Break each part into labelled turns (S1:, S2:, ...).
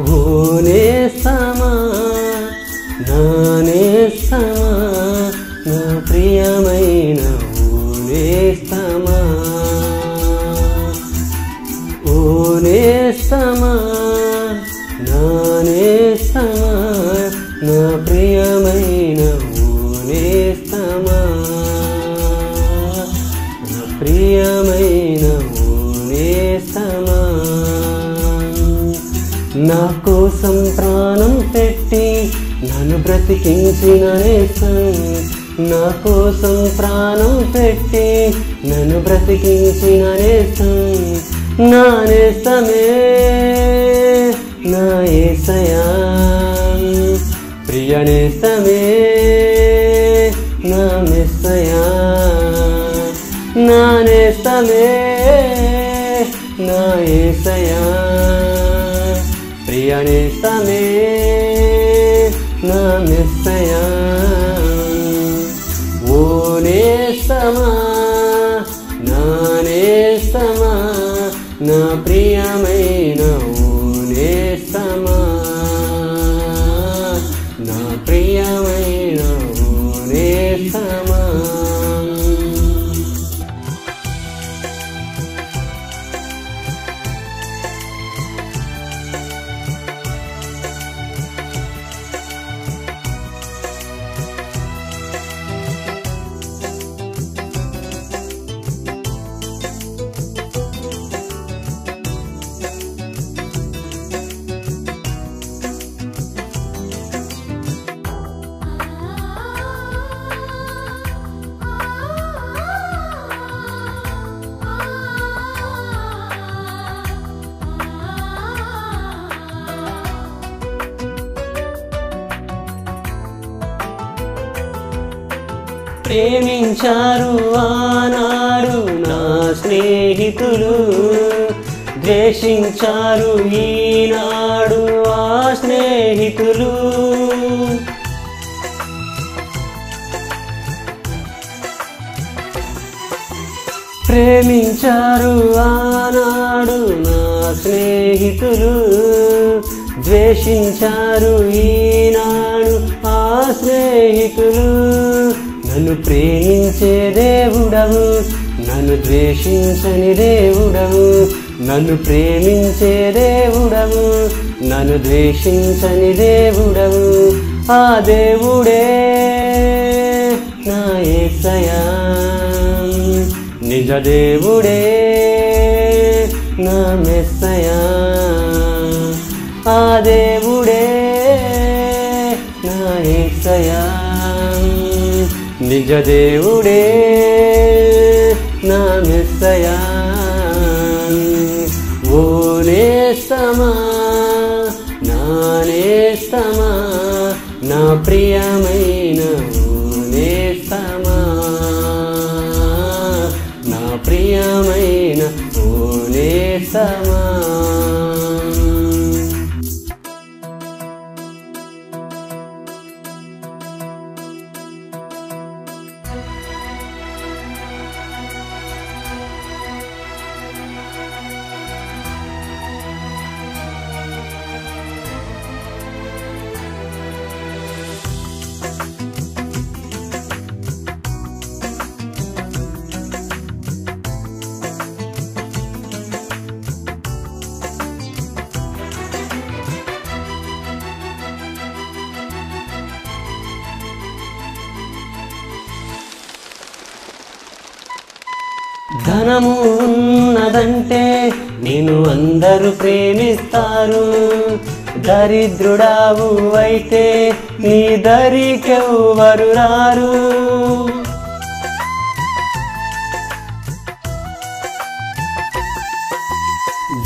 S1: ఓనేస్తమా నానేస్తమా నా ప్రియమైన ఓనేస్తమా ఓనేస్తమా నానేస్తమా నా ప్రియ నా కోసం ప్రాణం పెట్టి నన్ను బ్రతికించిన నేసం నా కోసం ప్రాణం పెట్టి నన్ను బ్రతికించిన నేసం నా నేసమే నా ఏసయా. ప్రియ ప్రియ నేస్తమే ప్రేమించారు ఆనాడు నా స్నేహితులు. ద్వేషించారు ఈనాడు ఆ స్నేహితులు. ప్రేమించారు ఆనాడు నా స్నేహితులు. ద్వేషించారు ఈనాడు ఆ స్నేహితులు. నన్ను ప్రేమించే దేవుడవు నన్ను ద్వేషించని దేవుడవు నన్ను ప్రేమించే దేవుడవు నన్ను ద్వేషించని దేవుడవు. ఆ దేవుడే నా ఏసయా నిజ దేవుడే నా మెస్సయా ఆ దేవుడే నిజ దేవుడే నా మెస్సయా ఓ నేస్తమా నా నేస్తమా నా ప్రియమైన ఓ నేస్తమా. నా ప్రియమైన ఓ నేస్తమా. ధనము ఉన్నదంటే నేను అందరూ ప్రేమిస్తారు. దరిద్రుడావు అయితే నీ దరికెవ్వరు రారు.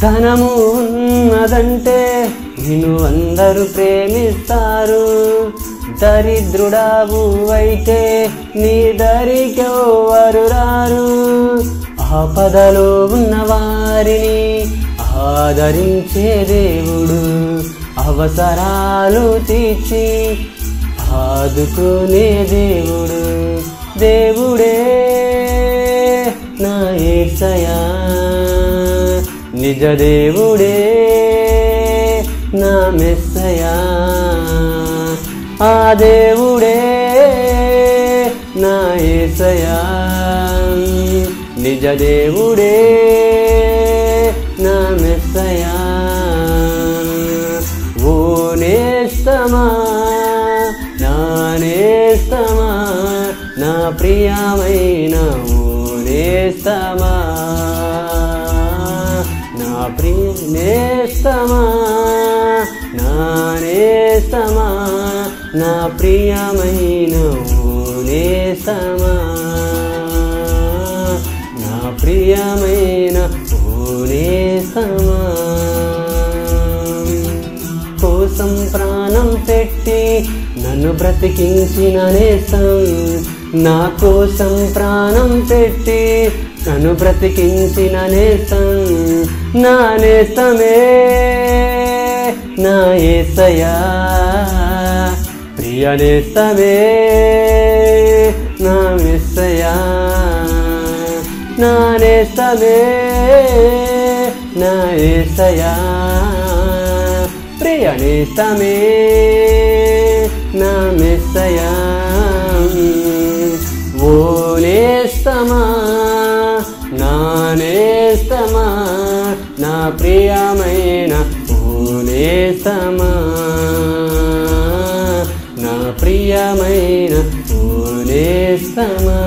S1: ధనము ఉన్నదంటే నిన్ను అందరూ ప్రేమిస్తారు. దరిద్రుడావు అయితే నీ దరికెవ్వరు రారు. ఆపదలో ఉన్న వారిని ఆదరించే దేవుడు అవసరాలు తీర్చి ఆదుకునే దేవుడు దేవుడే. నా ఏసయా నిజ దేవుడే. నా మెస్సయా ఆ దేవుడే. నా ఏసయా నిజ దేవుడే నా మెస్సయా. ఓ నేస్తమా నా నేస్తమా నా ప్రియమైన ఓ నేస్తమా. నా ప్రియ నేస్తమా నా నేస్తమా నా ప్రియమైన ఓ నేస్తమా. ప్రియమైన ఓ నేస్తమా కోసం ప్రాణం పెట్టి నన్ను బ్రతికించిన నేసం నా కోసం ప్రాణం పెట్టి నన్ను బ్రతికించిన నేసం నా నేసమే నా ఏసయా ప్రియ నేసమే నా మెస్సయా నా నేస్తమే నా ఏసయా ప్రియ నా మెస్సయా ఓనేస్తమా నానేస్తమా నా ప్రియమైన ఓనేస్తమా నా ప్రియమైన ఓనేస్తమా